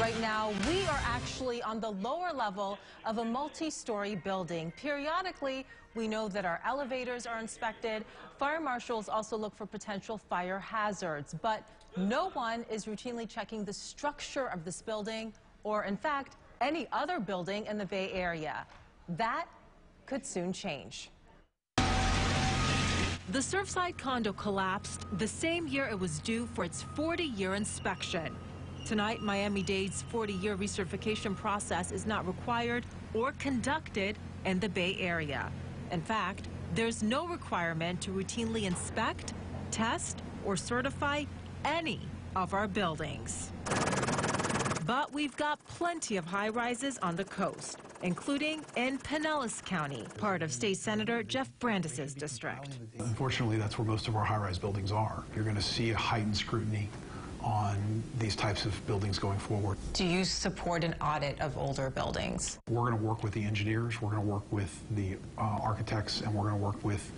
Right now, we are actually on the lower level of a multi-story building. Periodically, we know that our elevators are inspected. Fire marshals also look for potential fire hazards, but no one is routinely checking the structure of this building or, in fact, any other building in the Bay Area. That could soon change. The Surfside condo collapsed the same year it was due for its 40-year inspection. Tonight, Miami-Dade's 40-year recertification process is not required or conducted in the Bay Area. In fact, there's no requirement to routinely inspect, test, or certify any of our buildings. But we've got plenty of high rises on the coast, including in Pinellas County, part of State Senator Jeff Brandes' district. Unfortunately, that's where most of our high rise buildings are. You're going to see a heightened scrutiny on these types of buildings going forward. Do you support an audit of older buildings? We're going to work with the engineers, we're going to work with the uh, architects, and we're going to work with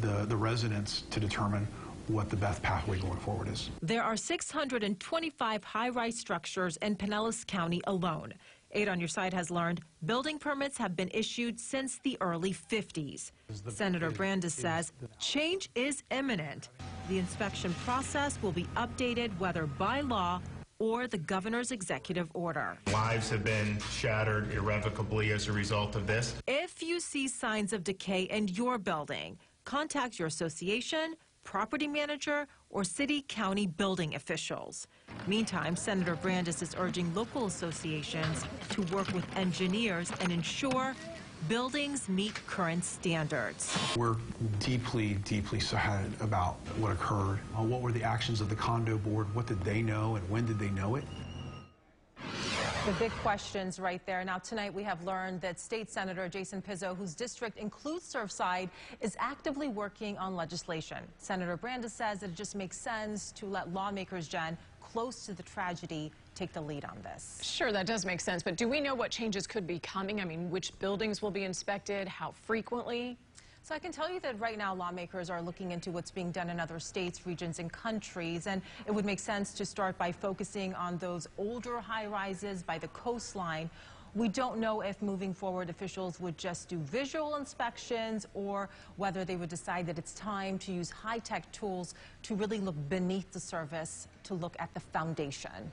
the, the residents to determine what the best pathway going forward is. There are 625 high-rise structures in Pinellas County alone. Eight on Your Side has learned building permits have been issued since the early 50s. Senator Brandes says change is imminent. The inspection process will be updated whether by law or the governor's executive order. Lives have been shattered irrevocably as a result of this. If you see signs of decay in your building, contact your association, property manager, or city county building officials. Meantime, Senator Brandes is urging local associations to work with engineers and ensure buildings meet current standards. We're deeply, deeply sad about what occurred. Uh, what were the actions of the condo board? What did they know and when did they know it? The big questions right there. Now, tonight we have learned that State Senator Jason Pizzo, whose district includes Surfside, is actively working on legislation. Senator Brandes says that it just makes sense to let lawmakers, Jen, close to the tragedy take the lead on this. Sure, that does make sense. But do we know what changes could be coming? I mean, which buildings will be inspected? How frequently? So I can tell you that right now lawmakers are looking into what's being done in other states, regions, and countries. And it would make sense to start by focusing on those older high rises by the coastline. We don't know if moving forward officials would just do visual inspections or whether they would decide that it's time to use high-tech tools to really look beneath the surface to look at the foundation.